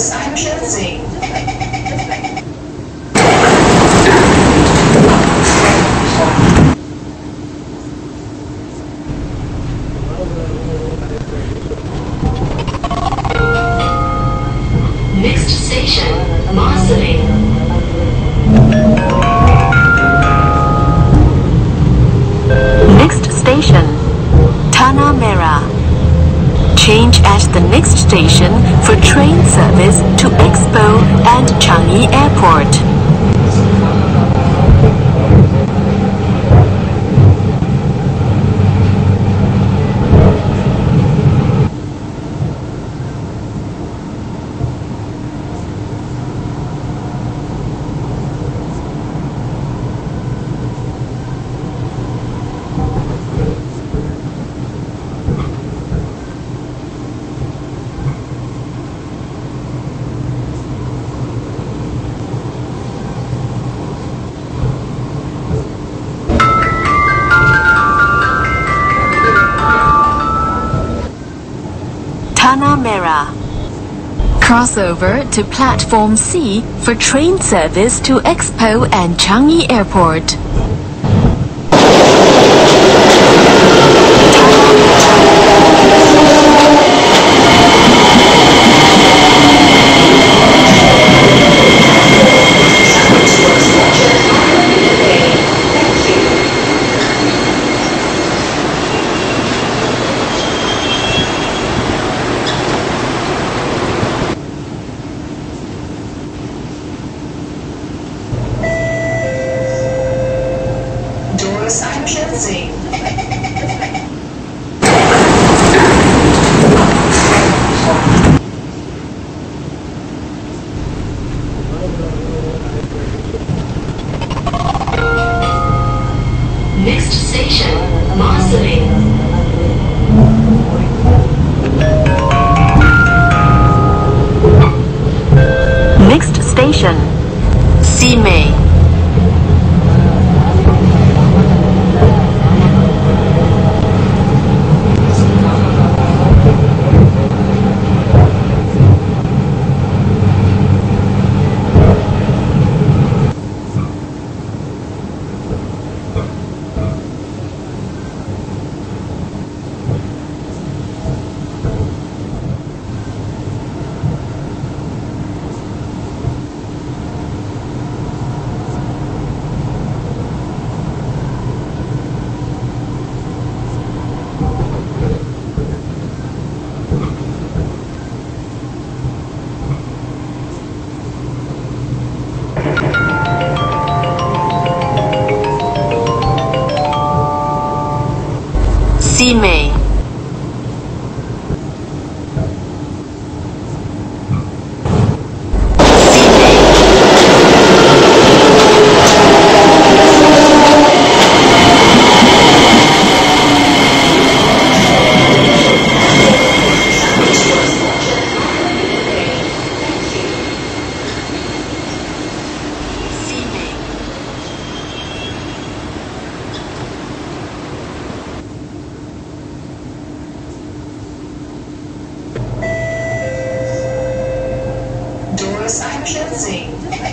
Simon Change at the next station for train service to Expo and Changi Airport. Merah. Crossover to Platform C for train service to Expo and Changi Airport. Doors are closing. Next station, Marsiling. Next station, Simei. Simei. Simei. Doors are closing.